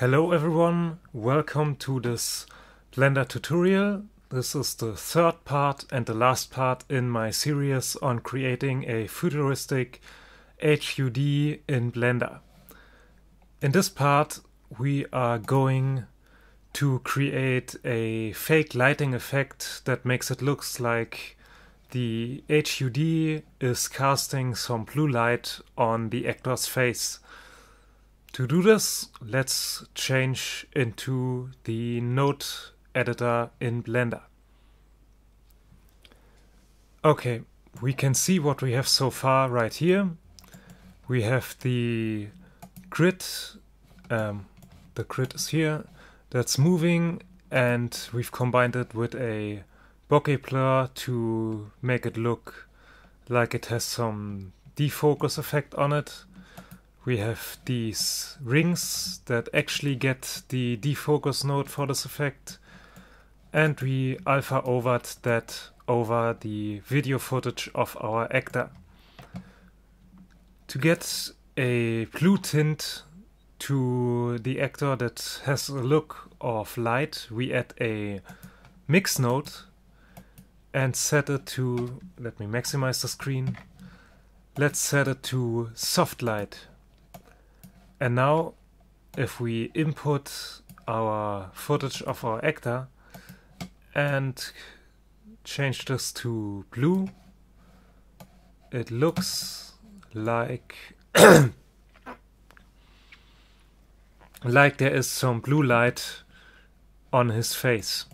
Hello everyone, welcome to this Blender tutorial. This is the third part and the last part in my series on creating a futuristic HUD in Blender. In this part we are going to create a fake lighting effect that makes it look like the HUD is casting some blue light on the actor's face. To do this, let's change into the node editor in Blender. Okay, we can see what we have so far right here. We have the grid, um, the grid is here, that's moving and we've combined it with a bokeh blur to make it look like it has some defocus effect on it we have these rings that actually get the defocus node for this effect and we alpha overed that over the video footage of our actor. To get a blue tint to the actor that has a look of light, we add a mix node and set it to, let me maximize the screen, let's set it to soft light and now if we input our footage of our actor and change this to blue, it looks like like there is some blue light on his face.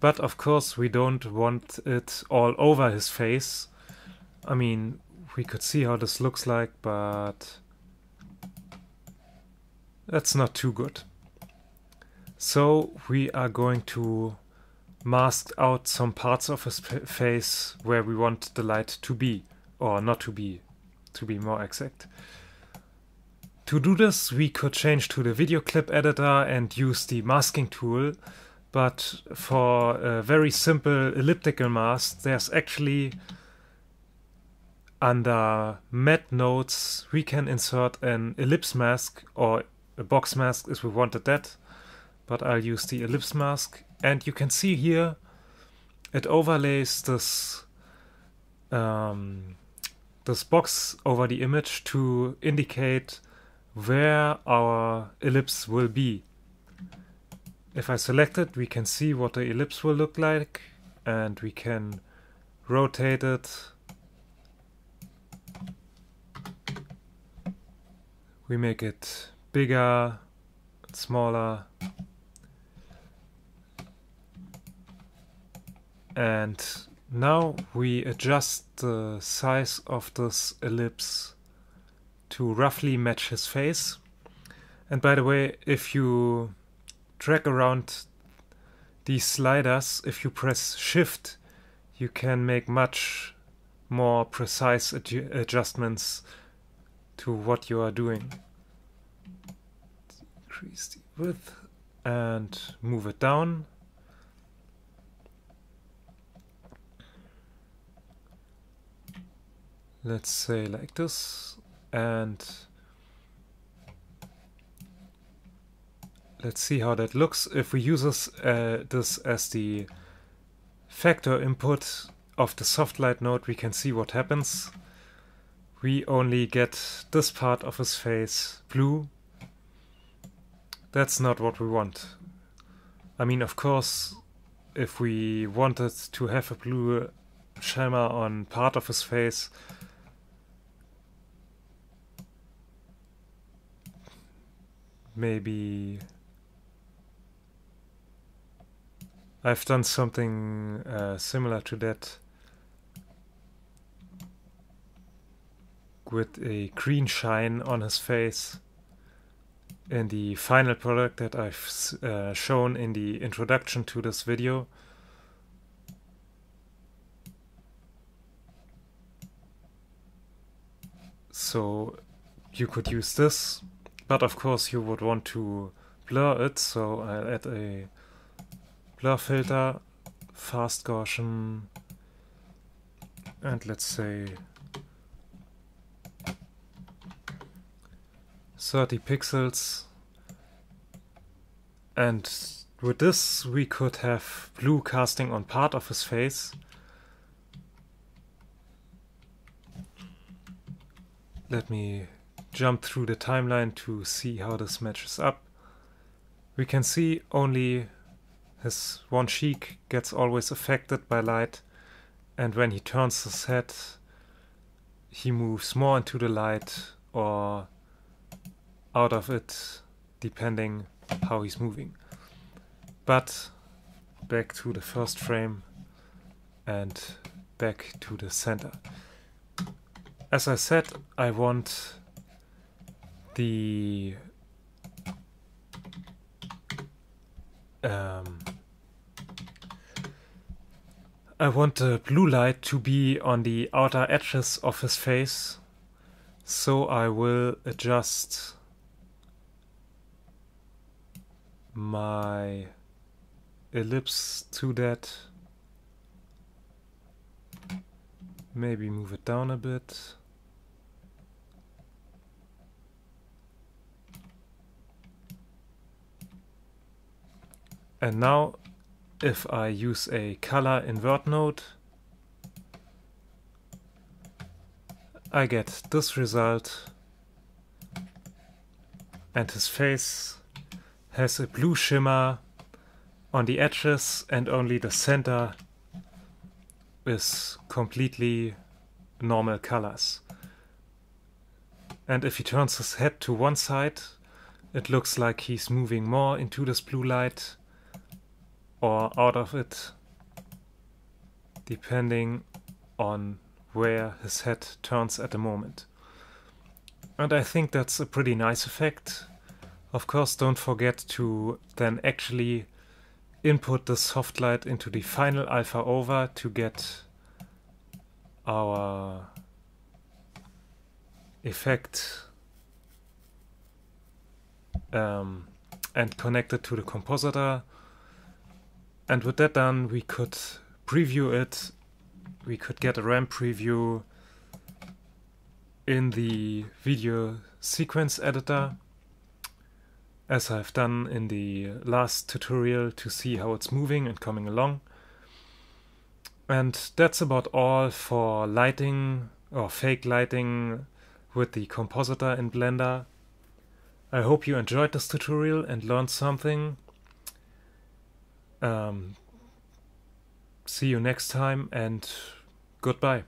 But of course we don't want it all over his face. I mean, we could see how this looks like, but that's not too good. So we are going to mask out some parts of his face where we want the light to be, or not to be, to be more exact. To do this, we could change to the video clip editor and use the masking tool, but for a very simple elliptical mask, there's actually under matte nodes, we can insert an ellipse mask or a box mask if we wanted that, but I'll use the ellipse mask. And you can see here, it overlays this um, this box over the image to indicate where our ellipse will be. If I select it, we can see what the ellipse will look like, and we can rotate it. We make it bigger, smaller. And now we adjust the size of this ellipse to roughly match his face. And by the way, if you drag around these sliders, if you press shift, you can make much more precise adju adjustments to what you are doing increase the width and move it down. Let's say like this and let's see how that looks. If we use this, uh, this as the factor input of the soft light node, we can see what happens. We only get this part of his face blue that's not what we want. I mean, of course, if we wanted to have a blue shimmer on part of his face, maybe I've done something uh, similar to that with a green shine on his face in the final product that I've uh, shown in the introduction to this video. So you could use this, but of course you would want to blur it, so I'll add a blur filter, fast Gaussian, and let's say 30 pixels And with this we could have blue casting on part of his face. Let me jump through the timeline to see how this matches up. We can see only his one cheek gets always affected by light and when he turns his head he moves more into the light or out of it depending how he's moving. But back to the first frame and back to the center. As I said, I want the um, I want the blue light to be on the outer edges of his face, so I will adjust my ellipse to that. Maybe move it down a bit. And now if I use a color invert node, I get this result and his face has a blue shimmer on the edges and only the center is completely normal colors. And if he turns his head to one side, it looks like he's moving more into this blue light or out of it, depending on where his head turns at the moment. And I think that's a pretty nice effect. Of course, don't forget to then actually input the soft light into the final alpha over to get our effect um, and connect it to the compositor and with that done, we could preview it. We could get a ramp preview in the video sequence editor as I've done in the last tutorial to see how it's moving and coming along. And that's about all for lighting or fake lighting with the compositor in Blender. I hope you enjoyed this tutorial and learned something. Um, see you next time and goodbye.